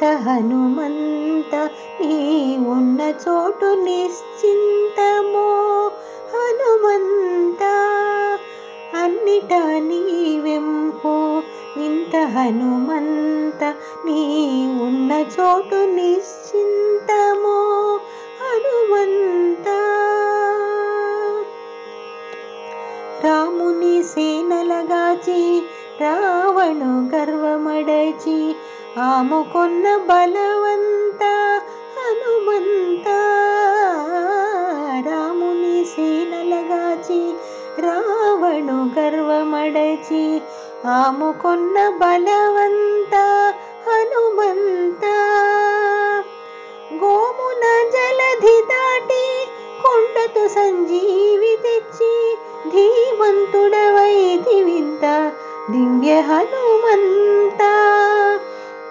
అన్నిట హనుమంత నీ ఉన్న చోటు నిశ్చింతమో హనుమంత. అన్నిట నీవెంపు వింత హనుమంత నీ ఉన్న చోటు నిశ్చింతమో హనుమంత. రాముని సేనలగాచి రావణు గర్వమడచి ఆముకున్న బలవంత హనుమంత. రాముని సేనలగాచి రావణు గర్వమడచి ఆముకున్న బలవంత హనుమంత. గోమున జలధి దాటి కొండతో సంజీవి తెచ్చి ధీమంతుడవైతి వింత దివ్య హనుమంత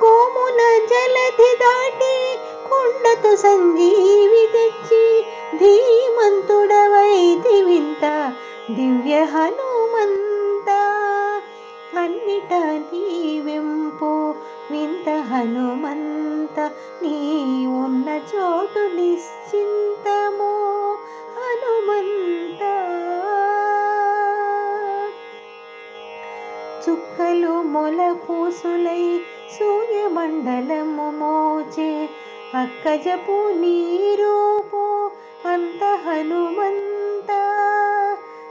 కోమున జలధి దాటి కొండతో సంజీవి తెచ్చి ధీమంతుడవైతి వింత దివ్య హనుమంత. అన్నిట నీవెంపు వింత హనుమంత నీ ఉన్న చోటు నిశ్చింతమో. చుక్కలు మొల పూసులై సూర్యమండలము మోచే అక్కజపు నీరూపు అంత హనుమంత.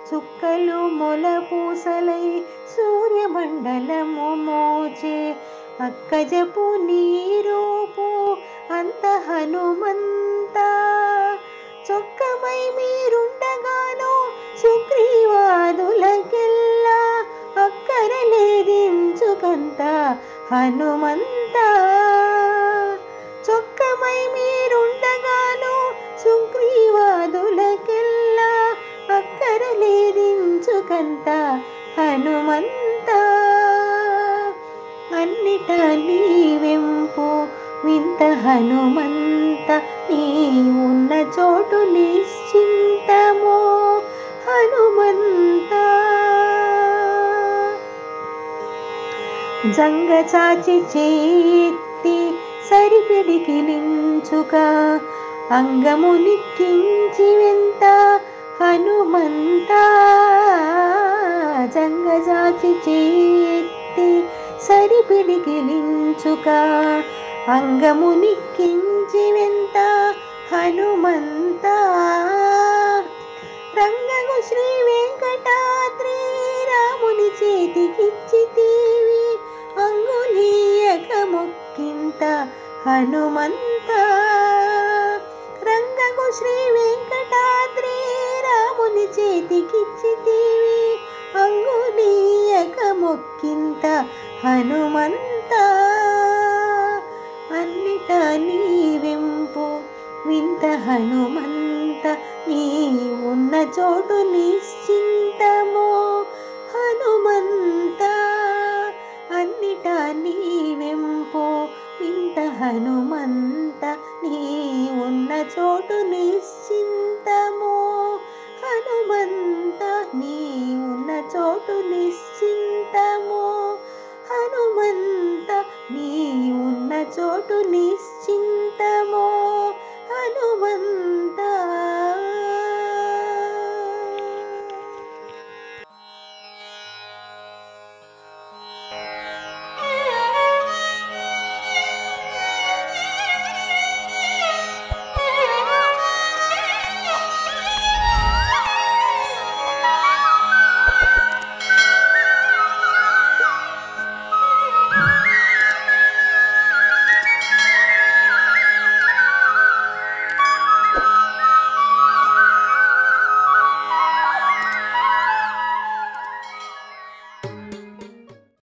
చుక్కలు మొల పూసలై సూర్యమండలము మోచే అక్కజపు నీరు అక్కరలేదించుకంత హనుమంత. చొక్కమై మీరుండగాను సుగ్రీవాదులకెల్లా అక్కరలేదించుకంత హనుమంత. అన్నిట నీవెంపు వింత హనుమంత. నీ ఉన్న చోటు నిశ్చింతమో హనుమంత. జంగ చాచి చేతి సరిపిడికిలించుక అంగము నిక్కించి వెంత హనుమంత. జంగ చాచి చేతి సరిపిడికిలించుక అంగము నిక్కించి వెంత హనుమంత. రంగము శ్రీ వెంకటాద్రి రాముని చేతికిచ్చితీవి అంగులీయక మొక్కింత హనుమంత. రంగకు శ్రీ వెంకటాద్రి రాముని చేతికిచ్చితీవి. అంగులీయక మొక్కింత హనుమంత. అన్నిట నీవెంపు వింత హనుమంత. నీ ఉన్న చోటు నిశ్చింతమో. హనుమంత ఎంత హనుమంత నీ ఉన్న చోటు నిశ్చింతము. హనుమంత నీ ఉన్న చోటు నిశ్చింతము. హనుమంత నీ ఉన్న చోటు నిశ్చింతము. హనుమంత